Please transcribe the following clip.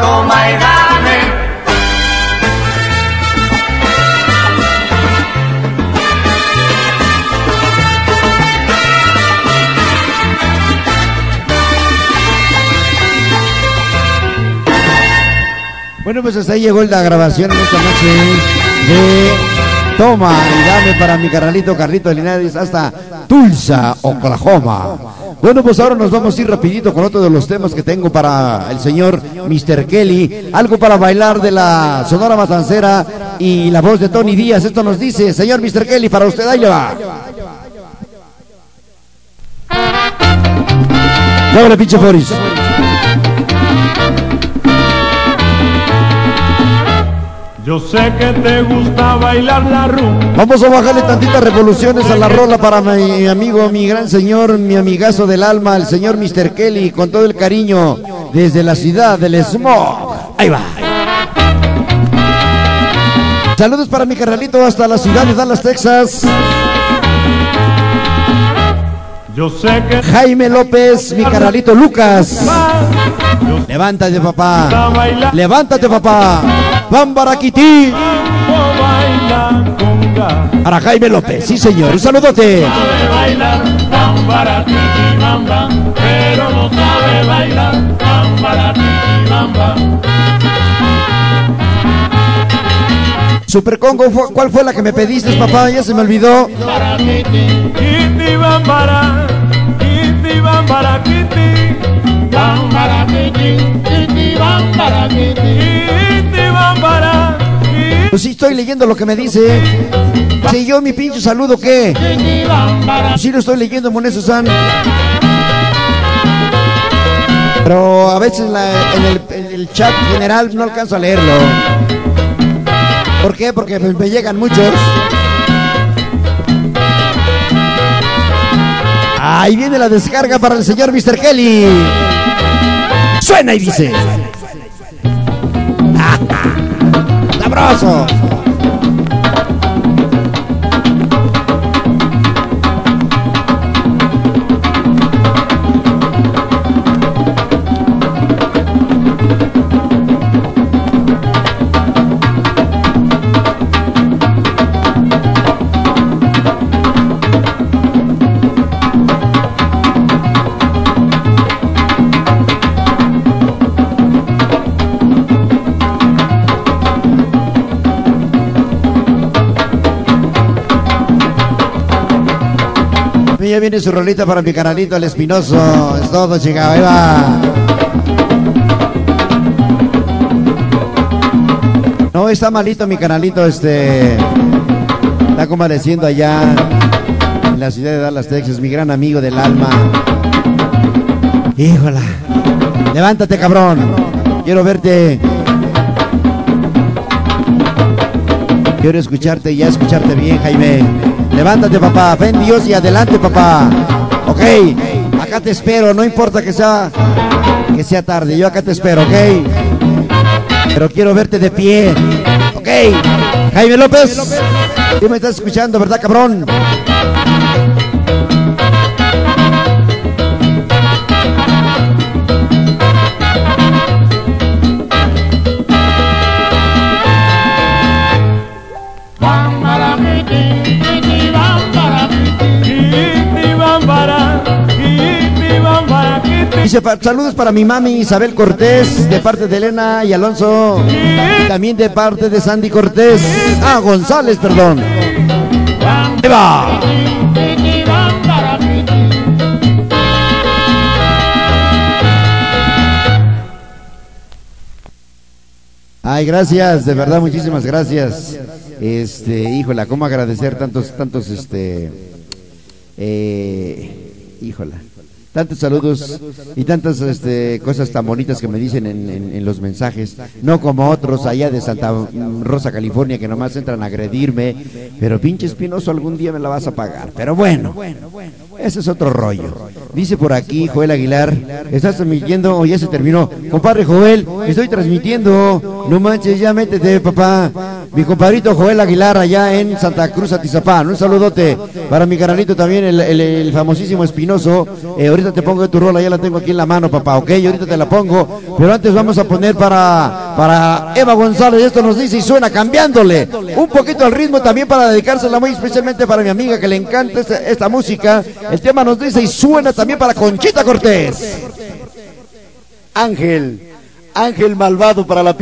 toma. Bueno, pues hasta ahí llegó la grabación en esta noche de Toma y dame para mi carnalito Carlito Linares hasta Tulsa, Oklahoma. Bueno, pues ahora nos vamos a ir rapidito con otro de los temas que tengo para el señor Mr. Kelly. Algo para bailar de la Sonora Matancera y la voz de Tony Díaz. Esto nos dice, señor Mr. Kelly, para usted, ahí le va. Pinche Boris. Yo sé que te gusta bailar la rumba. Vamos a bajarle tantitas revoluciones a la rola para mi amigo, mi gran señor, mi amigazo del alma, el señor Mr. Kelly, con todo el cariño, desde la ciudad del smog. Ahí va. Saludos para mi carnalito hasta la ciudad de Dallas, Texas. Yo sé que Jaime López, mi carnalito Lucas. Levántate, papá. Levántate, papá. Baila conga. Para Jaime López, sí, señor. Un saludote. Pero no sabe bailar. Super Congo, ¿cuál fue la que me pediste, papá? Ya se me olvidó. Pues sí, estoy leyendo lo que me dice. Si yo mi pinche saludo, ¿qué? bambara. Sí lo estoy leyendo, Moneso San. Pero a veces en, el, en el chat general no alcanzo a leerlo. ¿Por qué? Porque me llegan muchos. Ahí viene la descarga para el señor Mr. Kelly. Suena y dice. ¡Sabroso! Ya viene su rolita para mi canalito, el espinoso. Es todo, chica. Ahí va. No, está malito mi canalito, este. Está convaleciendo allá en la ciudad de Dallas, Texas, mi gran amigo del alma. Híjola. Levántate, cabrón. Quiero verte. Quiero escucharte y ya escucharte bien, Jaime. Levántate, papá. Fe en Dios y adelante, papá. Ok. Acá te espero. No importa que sea que sea tarde. Yo acá te espero, ok. Pero quiero verte de pie. Ok. Jaime López. Tú me estás escuchando, ¿verdad, cabrón? Saludos para mi mami Isabel Cortés, de parte de Elena y Alonso. También de parte de Sandy Cortés. Ah, González, perdón. Ahí va. Ay, gracias, de verdad, muchísimas gracias. Este, híjola, cómo agradecer tantos, tantos, este, eh, híjola, tantos saludos y tantas, este, cosas tan bonitas que me dicen en, los mensajes, no como otros allá de Santa Rosa, California, que nomás entran a agredirme, pero pinche espinoso, algún día me la vas a pagar. Pero bueno, ese es otro rollo. Dice por aquí Joel Aguilar, ¿estás transmitiendo o ya se terminó? Compadre Joel, estoy transmitiendo. No manches, ya métete, papá. Mi compadrito Joel Aguilar allá en Santa Cruz, Atizapán. Un saludote para mi canalito también, el famosísimo Espinoso. Eh, ahorita te pongo tu rola, ya la tengo aquí en la mano, papá, ok. Ahorita te la pongo. Pero antes vamos a poner para, para Eva González. Esto nos dice y suena cambiándole un poquito al ritmo también para dedicársela muy especialmente para mi amiga que le encanta esta, esta música. El tema nos dice y suena también para Conchita Cortés. Ángel, Ángel malvado para la